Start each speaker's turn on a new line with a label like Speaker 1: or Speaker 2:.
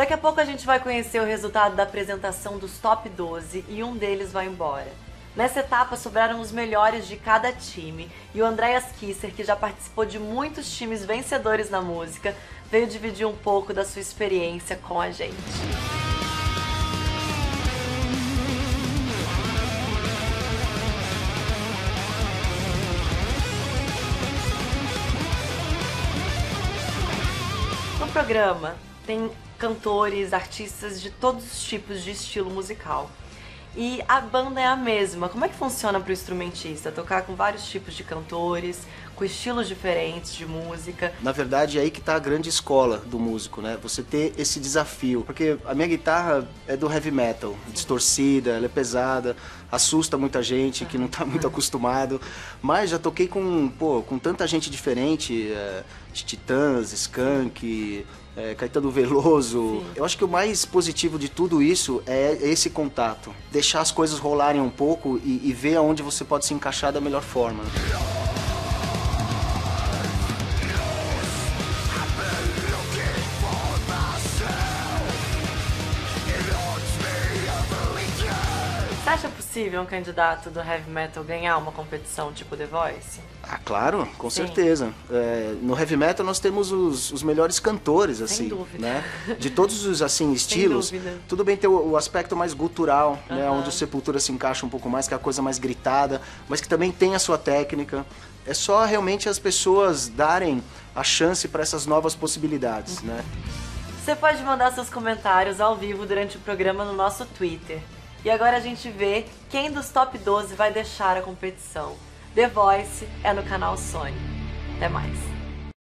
Speaker 1: Daqui a pouco a gente vai conhecer o resultado da apresentação dos top 12 e um deles vai embora. Nessa etapa sobraram os melhores de cada time e o Andreas Kisser, que já participou de muitos times vencedores na música, veio dividir um pouco da sua experiência com a gente. No programa tem cantores, artistas de todos os tipos de estilo musical. E a banda é a mesma. Como é que funciona para o instrumentista? Tocar com vários tipos de cantores, com estilos diferentes de música.
Speaker 2: Na verdade, é aí que está a grande escola do músico, né? Você ter esse desafio. Porque a minha guitarra é do heavy metal, distorcida, ela é pesada, assusta muita gente que não está muito acostumado. Mas já toquei com, pô, com tanta gente diferente, é, Titãs, Skank, é, Caetano Veloso. Sim. Eu acho que o mais positivo de tudo isso é esse contato. Deixar as coisas rolarem um pouco e, e ver aonde você pode se encaixar da melhor forma.
Speaker 1: Você acha possível um candidato do heavy metal ganhar uma competição tipo The Voice?
Speaker 2: Ah, claro, com Sim. certeza. É, no heavy metal nós temos os, os melhores cantores, assim, Sem dúvida. né? De todos os assim estilos. Tudo bem ter o, o aspecto mais gutural, uh -huh. né? Onde o Sepultura se encaixa um pouco mais, que é a coisa mais gritada, mas que também tem a sua técnica. É só realmente as pessoas darem a chance para essas novas possibilidades, uh -huh. né?
Speaker 1: Você pode mandar seus comentários ao vivo durante o programa no nosso Twitter. E agora a gente vê quem dos top 12 vai deixar a competição. The Voice é no canal Sony. Até mais.